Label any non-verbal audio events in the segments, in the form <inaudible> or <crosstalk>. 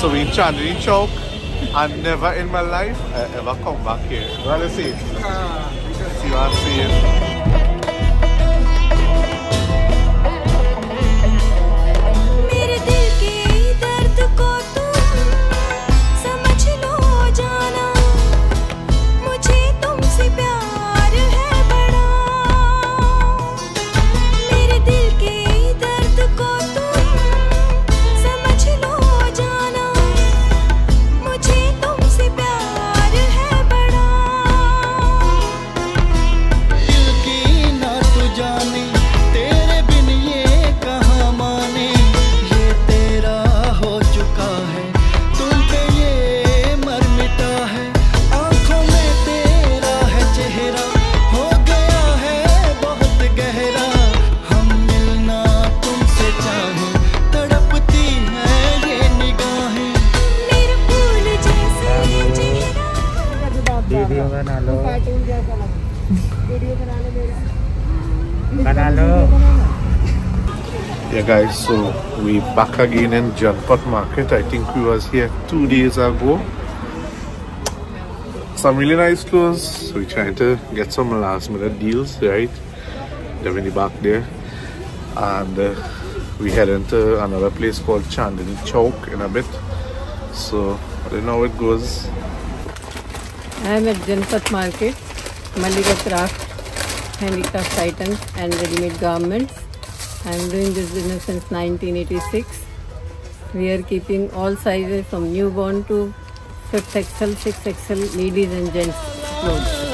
So we in Chandni Chowk and never in my life I ever come back here. What do ah. you see? See what I'm saying? Guys, so we back again in Janpath Market. I think we was here two days ago. Some really nice clothes. We trying to get some last minute deals, right? They're back there. And uh, we head into another place called Chandni Chowk in a bit. So I don't know how it goes. I am at Janpath Market, Malika Craft, handicraft items and ready-made garments. I am doing this business since 1986. We are keeping all sizes from newborn to 5th XL, 6 XL, ladies and gents clothes.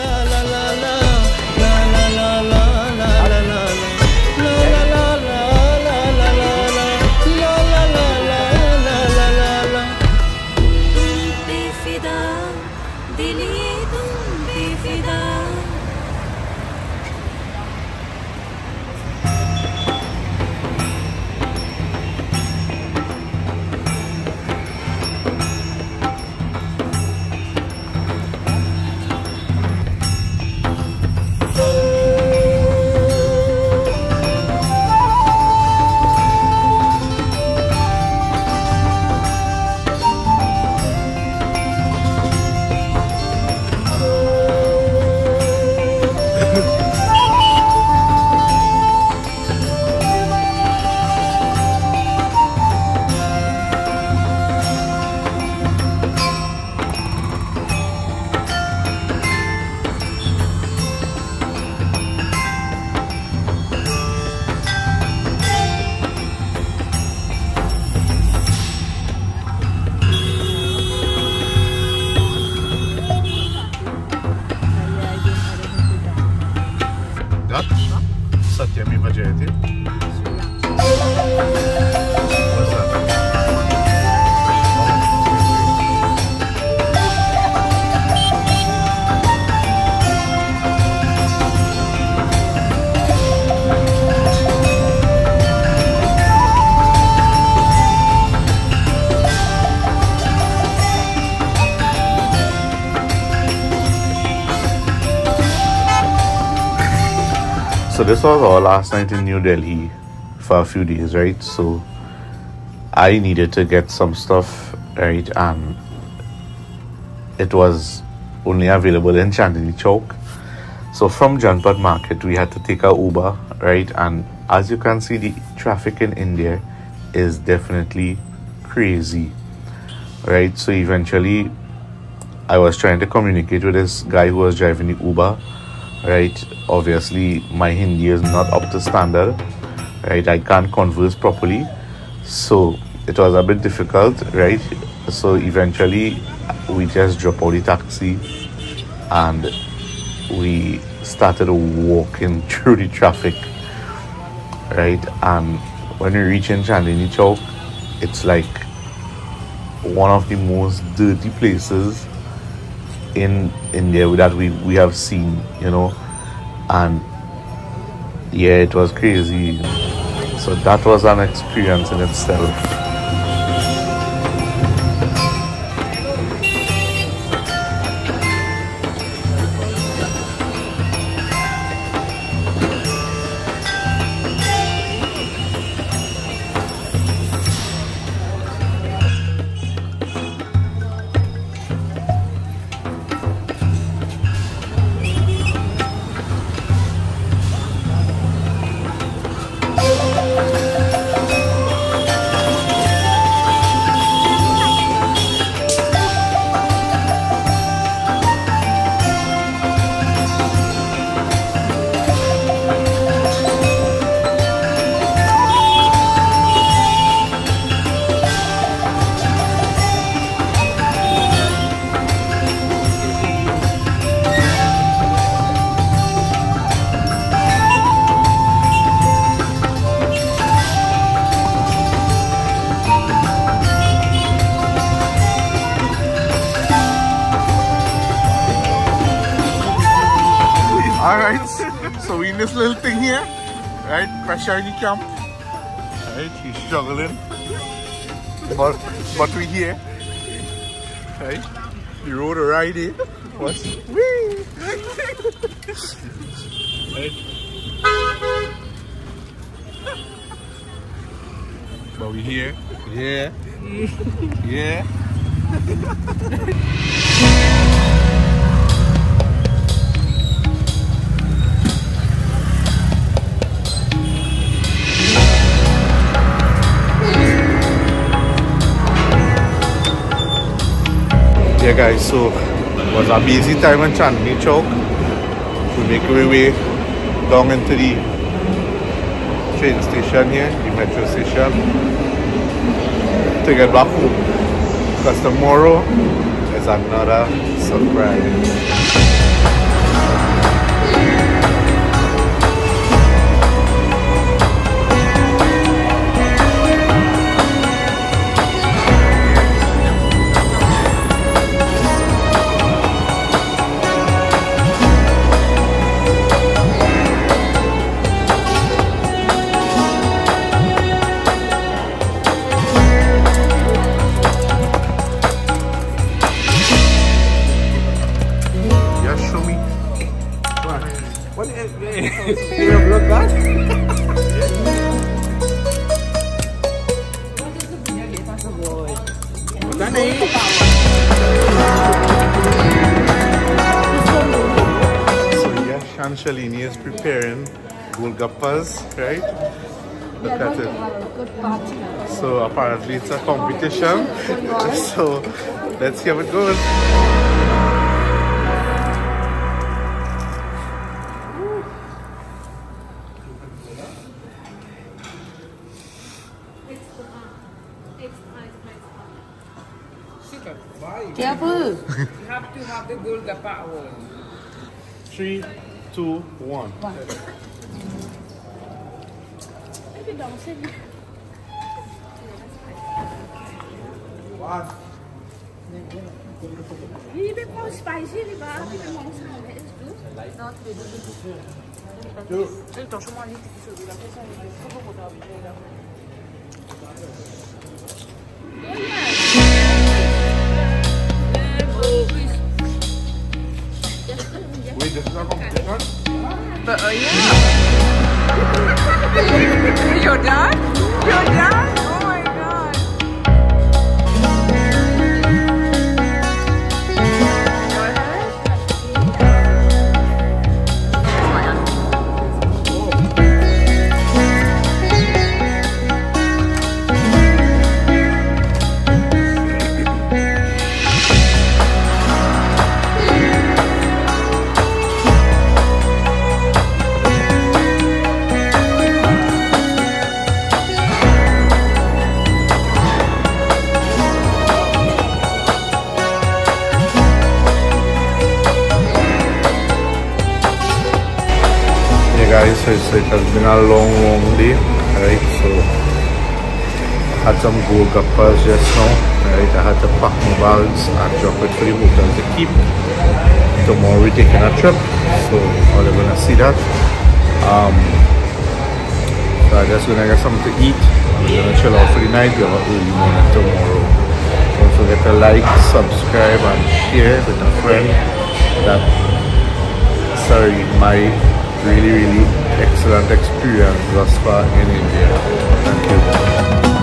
So this was our last night in New Delhi for a few days, right? So I needed to get some stuff, right? And it was only available in Chandni Chowk. So from Janpath Market, we had to take a Uber, right? And as you can see, the traffic in India is definitely crazy, right? So eventually, I was trying to communicate with this guy who was driving the Uber, right? Obviously, my Hindi is not up to standard, right? I can't converse properly, so it was a bit difficult, right? So eventually, we just dropped out the taxi and we started walking <laughs> through the traffic, right? And when we reach in Chandni Chowk, it's like one of the most dirty places in India that we, we have seen, you know, and yeah, it was crazy. So that was an experience in itself. Right? so we in this little thing here, right? Pressure in the camp. Right? He's struggling. But but we here. Right? The road already was wee. right? But we here. Yeah. Yeah. <laughs> Yeah guys, so it was a busy time in Chandni Chowk. We make our way down into the train station here, the metro station, to get back home. Because tomorrow is another surprise. That? So yeah, Shanshalini is preparing Golgappas, right? Look at it. So apparently it's a competition. <laughs> So let's see how it goes. Careful. You have to have the Golgappa award. Three, two, one. Really bit more spicy, di ba? Bit more spicy. Not Wait, a long, long day, right? So I had some Golgappas just now, right? I had to pack my bags and drop it for the hotel to keep. Tomorrow we're taking a trip, so all are gonna see that. Um, so I just gonna get something to eat. We're gonna chill out for the night. We have a early morning tomorrow. Don't forget to like, subscribe, and share with a friend. That sorry, my really, really excellent experience thus far in India. Thank you.